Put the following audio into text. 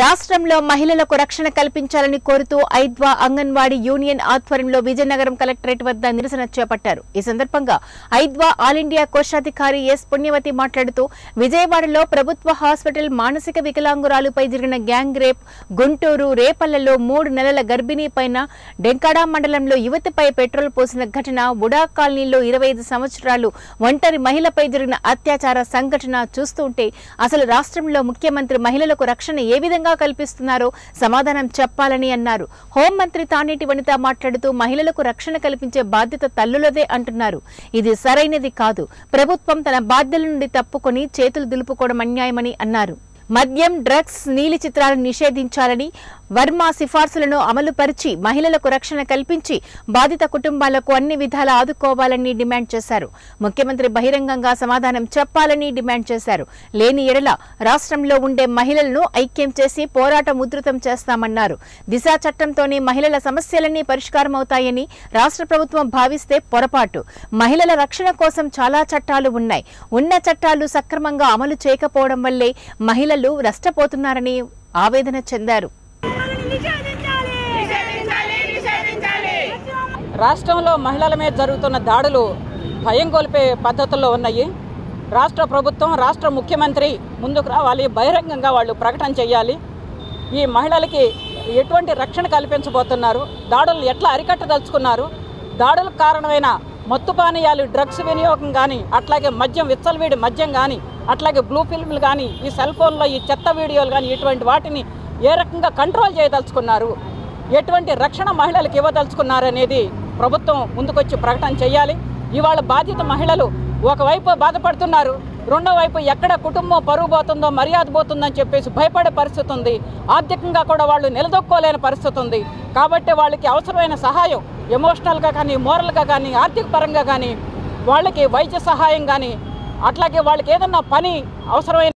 రాష్ట్రంలో మహిళలకు రక్షణ కల్పించాలని కోరుతూ ఐద్వా అంగన్వాడీ యూనియన్ ఆధ్వర్యంలో విజయనగరం కలెక్టరేట్ వద్ద నిరసన చేపట్టారు. ఈ సందర్భంగా ఐద్వా ఆల్ ఇండియా కోశాధికారి ఎస్ పుణ్యవతి మాట్లాడుతూ విజయవాడలో ప్రభుత్వ హాస్పిటల్ మానసిక వికలాంగురాలుపై జరిగిన గ్యాంగ్ రేప్ గుంటూరు రేపల్లలో మూడు నెలల గర్భిణీపైన డెంకాడా మండలంలో యువతిపై పెట్రోల్ పోసిన ఘటన ఉడా కాలనీలో ఇరవై ఐదు సంవత్సరాలు ఒంటరి మహిళపై జరిగిన అత్యాచార సంఘటన చూస్తుంటే అసలు రాష్ట్రంలో ముఖ్యమంత్రి మహిళలకు రక్షణ ఏ విధంగా కల్పిస్తున్నారో. సమాధానం చెప్పాలని అన్నారు. హోంమంత్రి తానేటి వనిత మాట్లాడుతూ మహిళలకు రక్షణ కల్పించే బాధ్యత తల్లులదే అంటున్నారు. ఇది సరైనది కాదు. ప్రభుత్వం తన బాధ్యతల నుండి తప్పుకొని చేతులు దులుపుకోవడం అన్యాయమని అన్నారు. మద్యం డ్రగ్స్ నీలి చిత్రాలను నిషేధించాలని వర్మ సిఫార్సులను అమలుపరిచి మహిళలకు రక్షణ కల్పించి బాధిత కుటుంబాలకు అన్ని విధాల ఆదుకోవాలని డిమాండ్ చేశారు. ముఖ్యమంత్రి బహిరంగంగా సమాధానం చెప్పాలని డిమాండ్ చేశారు. లేని ఎడల రాష్ట్రంలో ఉండే మహిళలను ఐక్యం చేసి పోరాటం ఉధృతం చేస్తామన్నారు. దిశ చట్టంతోనే మహిళల సమస్యలన్నీ పరిష్కారమవుతాయని రాష్ట్ర ప్రభుత్వం భావిస్తే పొరపాటు. మహిళల రక్షణ కోసం చాలా చట్టాలు ఉన్నాయి. ఉన్న చట్టాలు సక్రమంగా అమలు చేయకపోవడం వల్లే మహిళలు నష్టపోతున్నారని ఆవేదన చెందారు. రాష్ట్రంలో మహిళల మీద జరుగుతున్న దాడులు భయం కోల్పే పద్ధతుల్లో ఉన్నాయి. రాష్ట్ర ప్రభుత్వం రాష్ట్ర ముఖ్యమంత్రి ముందుకు రావాలి. బహిరంగంగా వాళ్ళు ప్రకటన చేయాలి. ఈ మహిళలకి ఎటువంటి రక్షణ కల్పించబోతున్నారు? దాడులు ఎట్లా అరికట్టదలుచుకున్నారు? దాడులకు కారణమైన మత్తు పానీయాలు డ్రగ్స్ వినియోగం కానీ అట్లాగే మద్యం విచ్చలవీడి మద్యం కానీ అట్లాగే బ్లూ ఫిల్మ్లు కానీ ఈ సెల్ ఫోన్లో ఈ చెత్త వీడియోలు కానీ ఇటువంటి వాటిని ఏ రకంగా కంట్రోల్ చేయదలుచుకున్నారు? ఎటువంటి రక్షణ మహిళలకు ఇవ్వదలుచుకున్నారు అనేది ప్రభుత్వం ముందుకొచ్చి ప్రకటన చేయాలి. ఇవాళ బాధిత మహిళలు ఒకవైపు బాధపడుతున్నారు రెండో వైపు ఎక్కడ కుటుంబం పరువు పోతుందో మర్యాద పోతుందని చెప్పేసి భయపడే పరిస్థితి ఉంది. ఆర్థికంగా కూడా వాళ్ళు నిలదొక్కోలేని పరిస్థితి ఉంది. కాబట్టి వాళ్ళకి అవసరమైన సహాయం ఎమోషనల్గా కానీ మోరల్గా కానీ ఆర్థిక పరంగా కానీ వాళ్ళకి వైద్య సహాయం కానీ అట్లాగే వాళ్ళకి ఏదన్నా పని అవసరమైన